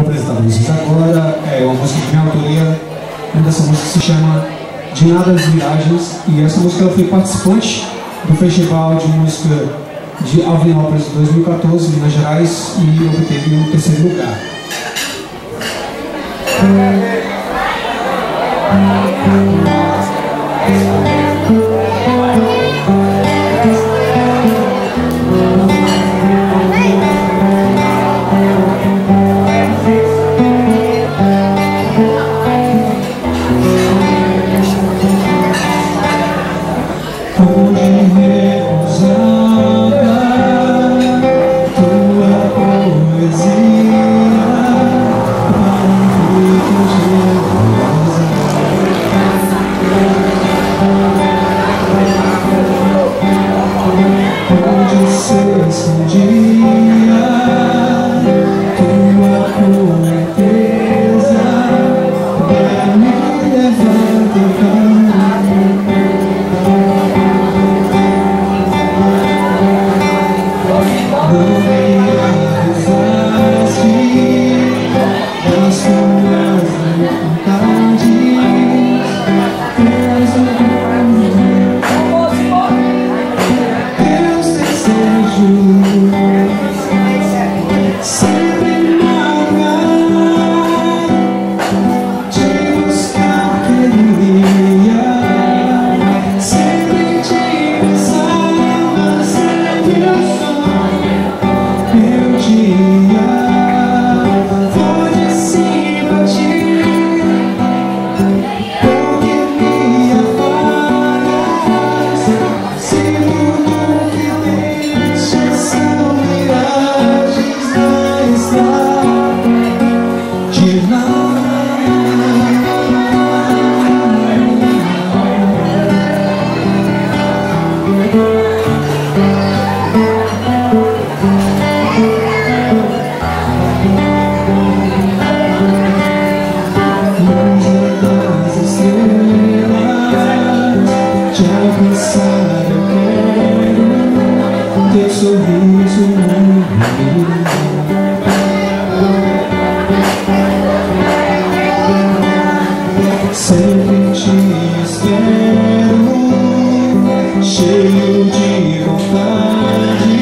Vou apresentar para vocês agora é uma música de minha autoria. Uma dessa música se chama De Nada as Viagens. E essa música ela foi participante do Festival de Música de Alvinópolis 2014, Minas Gerais, e obteve o terceiro lugar. Ser sorriso morrer Sempre te espero Cheio de vontade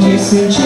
De sentir